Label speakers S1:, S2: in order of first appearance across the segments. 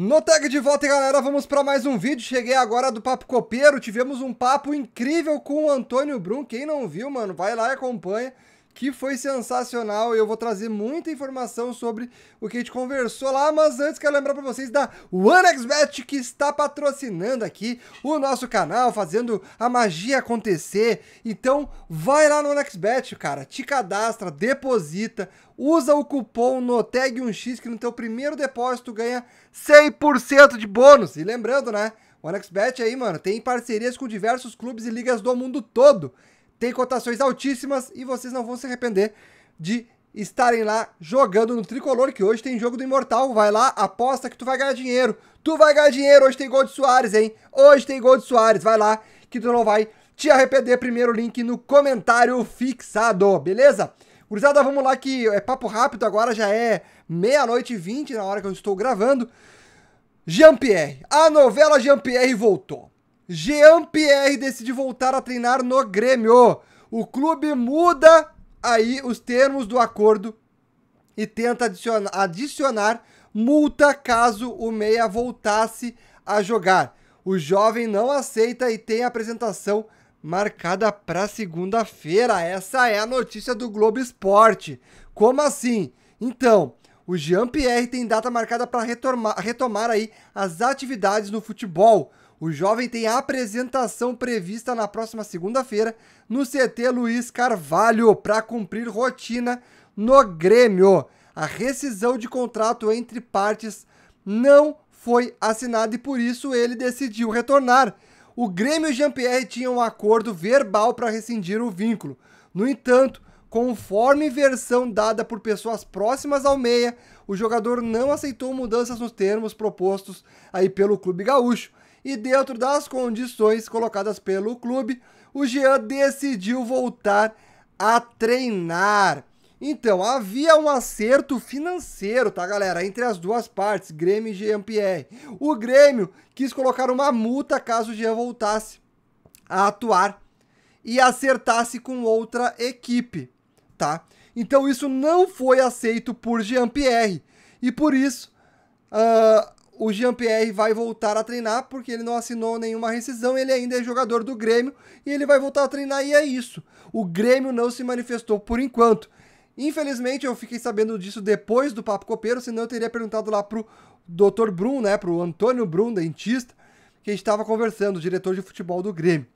S1: No tag de volta, galera, vamos para mais um vídeo. Cheguei agora do Papo Copeiro. Tivemos um papo incrível com o Antônio Brum. Quem não viu, mano, vai lá e acompanha que foi sensacional. Eu vou trazer muita informação sobre o que a gente conversou lá, mas antes quero lembrar para vocês da OneXBet que está patrocinando aqui o nosso canal, fazendo a magia acontecer. Então, vai lá no OneXBet, cara, te cadastra, deposita, usa o cupom NOTEG1x que no teu primeiro depósito ganha 100% de bônus. E lembrando, né? O OneXBet aí, mano, tem parcerias com diversos clubes e ligas do mundo todo tem cotações altíssimas e vocês não vão se arrepender de estarem lá jogando no tricolor, que hoje tem jogo do Imortal. Vai lá, aposta que tu vai ganhar dinheiro. Tu vai ganhar dinheiro, hoje tem gol de Soares, hein? Hoje tem gol de Soares, vai lá que tu não vai te arrepender. Primeiro link no comentário fixado, beleza? Gurizada, vamos lá que é papo rápido agora, já é meia-noite e vinte na hora que eu estou gravando. Jean-Pierre, a novela Jean-Pierre voltou. Jean-Pierre decide voltar a treinar no Grêmio. O clube muda aí os termos do acordo e tenta adicionar, adicionar multa caso o Meia voltasse a jogar. O jovem não aceita e tem a apresentação marcada para segunda-feira. Essa é a notícia do Globo Esporte. Como assim? Então, o Jean-Pierre tem data marcada para retomar, retomar aí as atividades no futebol. O jovem tem a apresentação prevista na próxima segunda-feira no CT Luiz Carvalho para cumprir rotina no Grêmio. A rescisão de contrato entre partes não foi assinada e por isso ele decidiu retornar. O Grêmio e Jean-Pierre tinham um acordo verbal para rescindir o vínculo. No entanto, conforme versão dada por pessoas próximas ao meia, o jogador não aceitou mudanças nos termos propostos aí pelo clube gaúcho e dentro das condições colocadas pelo clube, o Jean decidiu voltar a treinar. Então, havia um acerto financeiro, tá, galera? Entre as duas partes, Grêmio e Jean-Pierre. O Grêmio quis colocar uma multa caso o Jean voltasse a atuar e acertasse com outra equipe, tá? Então, isso não foi aceito por Jean-Pierre. E por isso, uh, o Jean-Pierre vai voltar a treinar porque ele não assinou nenhuma rescisão, ele ainda é jogador do Grêmio e ele vai voltar a treinar e é isso. O Grêmio não se manifestou por enquanto. Infelizmente eu fiquei sabendo disso depois do Papo Copeiro, senão eu teria perguntado lá pro Dr. Brum, né, pro Antônio Brum, dentista, que estava conversando, diretor de futebol do Grêmio.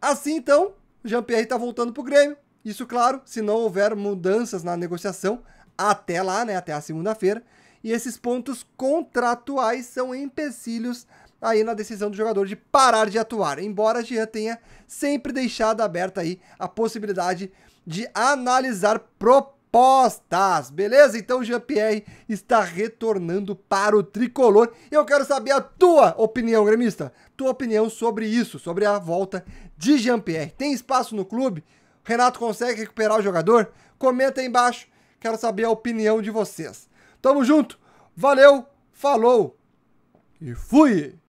S1: Assim então, Jean-Pierre está voltando pro Grêmio. Isso, claro, se não houver mudanças na negociação até lá, né, até a segunda-feira e esses pontos contratuais são empecilhos aí na decisão do jogador de parar de atuar, embora Jean tenha sempre deixado aberta aí a possibilidade de analisar propostas, beleza? Então Jean-Pierre está retornando para o tricolor. Eu quero saber a tua opinião, gremista, tua opinião sobre isso, sobre a volta de Jean-Pierre. Tem espaço no clube? Renato consegue recuperar o jogador? Comenta aí embaixo, quero saber a opinião de vocês. Tamo junto, valeu, falou e fui!